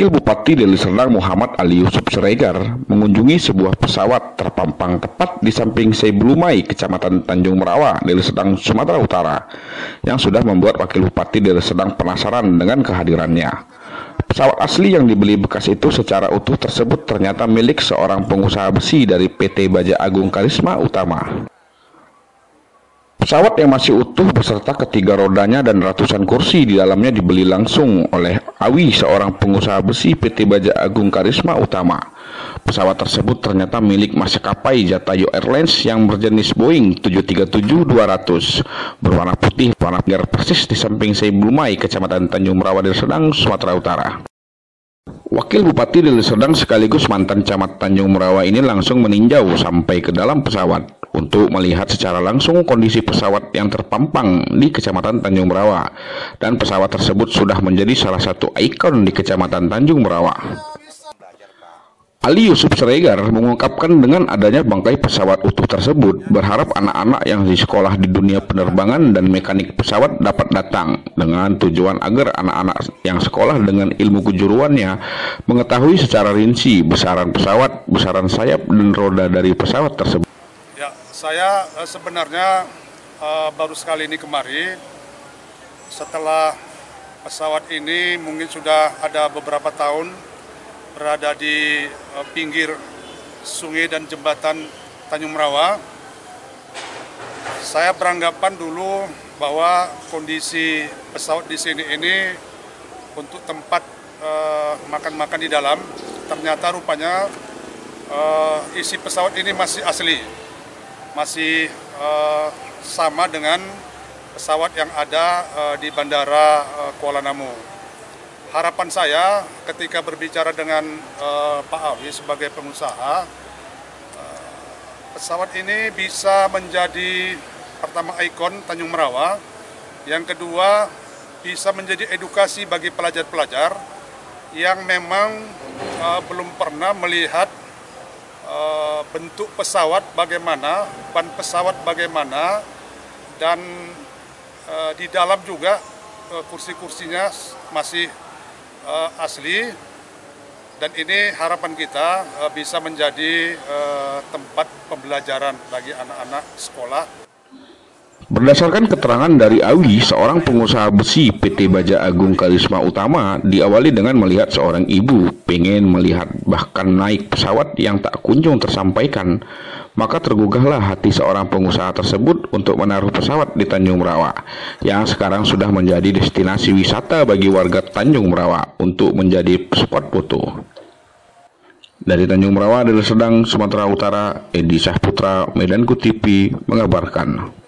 Wakil Bupati Deli Serdang Muhammad Ali Yusuf Siregar mengunjungi sebuah pesawat terpampang tepat di samping Seibulumai, Kecamatan Tanjung Merawa, Deli Serdang, Sumatera Utara, yang sudah membuat Wakil Bupati Deli Serdang penasaran dengan kehadirannya. Pesawat asli yang dibeli bekas itu secara utuh tersebut ternyata milik seorang pengusaha besi dari PT Baja Agung Karisma Utama. Pesawat yang masih utuh beserta ketiga rodanya dan ratusan kursi di dalamnya dibeli langsung oleh Awi, seorang pengusaha besi PT Baja Agung Karisma Utama. Pesawat tersebut ternyata milik maskapai Jatayu Airlines yang berjenis Boeing 737-200 berwarna putih warna biar persis di samping Seibulmai, Kecamatan Tanjung Merawa, Deli Serdang, Sumatera Utara. Wakil Bupati Deli Serdang sekaligus mantan camat Tanjung Merawa ini langsung meninjau sampai ke dalam pesawat untuk melihat secara langsung kondisi pesawat yang terpampang di Kecamatan Tanjung Merawa dan pesawat tersebut sudah menjadi salah satu ikon di Kecamatan Tanjung Merawa. Ali Yusuf Seregar mengungkapkan dengan adanya bangkai pesawat utuh tersebut, berharap anak-anak yang di sekolah di dunia penerbangan dan mekanik pesawat dapat datang dengan tujuan agar anak-anak yang sekolah dengan ilmu kejuruannya mengetahui secara rinci besaran pesawat, besaran sayap dan roda dari pesawat tersebut. Saya uh, sebenarnya uh, baru sekali ini kemari setelah pesawat ini mungkin sudah ada beberapa tahun berada di uh, pinggir sungai dan jembatan Tanjung Merawa. Saya beranggapan dulu bahwa kondisi pesawat di sini ini untuk tempat makan-makan di dalam ternyata rupanya isi pesawat ini masih asli masih uh, sama dengan pesawat yang ada uh, di Bandara uh, Kuala Namu. Harapan saya ketika berbicara dengan uh, Pak Awi sebagai pengusaha, uh, pesawat ini bisa menjadi pertama ikon Tanjung Merawa, yang kedua bisa menjadi edukasi bagi pelajar-pelajar yang memang uh, belum pernah melihat uh, bentuk pesawat bagaimana, ban pesawat bagaimana, dan uh, di dalam juga uh, kursi-kursinya masih asli. Dan ini harapan kita bisa menjadi tempat pembelajaran bagi anak-anak sekolah Berdasarkan keterangan dari Awi, seorang pengusaha besi PT Baja Agung Karisma Utama diawali dengan melihat seorang ibu pengen melihat bahkan naik pesawat yang tak kunjung tersampaikan. Maka tergugahlah hati seorang pengusaha tersebut untuk menaruh pesawat di Tanjung Merawa yang sekarang sudah menjadi destinasi wisata bagi warga Tanjung Merawa untuk menjadi spot foto. Dari Tanjung Merawa, dari Sedang, Sumatera Utara, Edi Sahputra, Medan Kutipi, mengabarkan.